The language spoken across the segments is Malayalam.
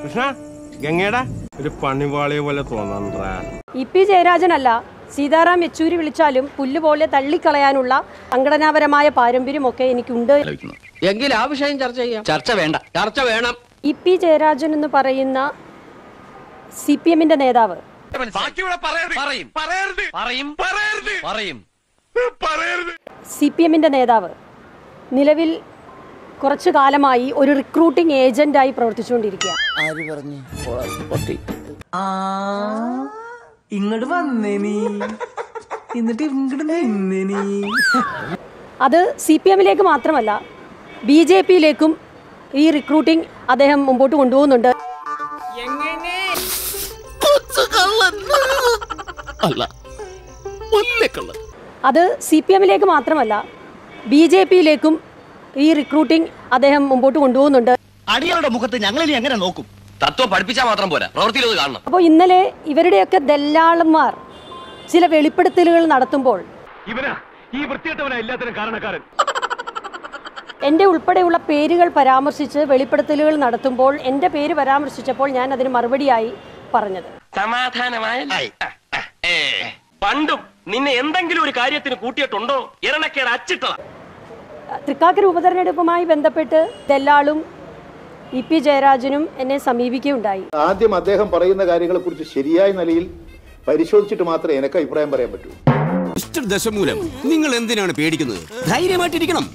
കൃഷ്ണ ഗംഗയുടെ ഒരു പണിവാളിയെ പോലെ തോന്നണ്ടാ ഇ പി ജയരാജനല്ല സീതാറാം യെച്ചൂരി വിളിച്ചാലും പുല്ല് പോലെ തള്ളിക്കളയാനുള്ള സംഘടനാപരമായ പാരമ്പര്യമൊക്കെ എനിക്കുണ്ട്. എങ്കിൽ ആ വിഷയം ചർച്ച ചെയ്യാം. ചർച്ച വേണ്ട. ചർച്ച വേണം. ഇ പി ജയരാജൻ എന്ന് പറയുന്ന സി പി എമ്മിന്റെ നേതാവ്. പറയും. പറയും. പറയും. സി പി എമ്മിന്റെ നേതാവ്. നിലവിൽ കുറച്ചു കാലമായി ഒരു റിക്രൂട്ടിംഗ് ഏജന്റായി പ്രവർത്തിച്ചുകൊണ്ടിരിക്കുക ഇങ്ങോട്ട് വന്നേ നീ. എന്നിട്ട് ഇങ്ങോട്ട് നിന്നേ നീ. അത് സി പി എമ്മിലേക്ക് മാത്രമല്ല ബി ജെ പിയിലേക്കും ഈ റിക്രൂട്ടിംഗ് അദ്ദേഹം മുമ്പോട്ട് കൊണ്ടുപോകുന്നുണ്ട്. അത് സി പി എമ്മിലേക്ക് മാത്രമല്ല ബി ജെ പിയിലേക്കും ഈ റിക്രൂട്ടിംഗ് അദ്ദേഹം മുമ്പോട്ട് കൊണ്ടുപോകുന്നുണ്ട്. അടിയാളുടെ മുഖത്ത് ഞങ്ങൾ ഇനി എങ്ങനെ നോക്കും? തത്വം പഠിപ്പിച്ചാൽ മാത്രം പോരാ. പ്രവൃത്തിയിൽ കാണണം. അപ്പോൾ ഇന്നലെ ഇവരുടെയൊക്കെ ദല്ലാളന്മാർ ചില വെളിപ്പെടുത്തലുകൾ നടത്തുമ്പോൾ ഇവനാ ഈ വൃത്തികെട്ടവനാ എല്ലാത്തിനും കാരണക്കാരൻ. എന്റെ ഉൾപ്പെടെയുള്ള പേരുകൾ പരാമർശിച്ച് വെളിപ്പെടുത്തലുകൾ നടത്തുമ്പോൾ എന്റെ പേര് പരാമർശിച്ചപ്പോൾ ഞാൻ അതിന് മറുപടിയായി പറഞ്ഞത്. സമാധാനമായ പണ്ടും നിന്നെ എന്തെങ്കിലും ഒരു കാര്യത്തിന് കൂട്ടിയിട്ടുണ്ടോ? ഇരണക്കേട് അച്ചിട്ടതാ. തൃക്കാക്കര ഉപതെരഞ്ഞെടുപ്പുമായി ബന്ധപ്പെട്ട് തെല്ലാളും ഇ പി ജയരാജനും എന്നെ സമീപിക്കുകയുണ്ടായി. ആദ്യം അദ്ദേഹം പറയുന്ന കാര്യങ്ങളെ കുറിച്ച് ശരിയായ നിലയിൽ പരിശോധിച്ചിട്ട് മാത്രമേ എനിക്ക് അഭിപ്രായം പറയാൻ പറ്റൂ. മിസ്റ്റർ ദശമൂലം നിങ്ങൾ എന്തിനാണ് പേടിക്കുന്നത്? ധൈര്യമായിട്ടിരിക്കണം.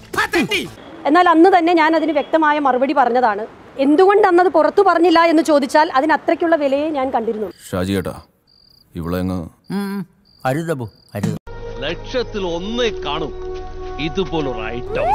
എന്നാൽ അന്ന് തന്നെ ഞാൻ അതിന് വ്യക്തമായ മറുപടി പറഞ്ഞതാണ്. എന്തുകൊണ്ട് അന്നത് പുറത്തു പറഞ്ഞില്ല എന്ന് ചോദിച്ചാൽ അതിന് അത്രയ്ക്കുള്ള വിലയെ ഞാൻ കണ്ടിരുന്നു. ഷാജി ഏട്ടാ ഇവളെങ്ങ് അരുതബു അരുത്. ലക്ഷത്തിൽ ഒന്നേ കാണും. ഇതുപോലൊരു ഐറ്റം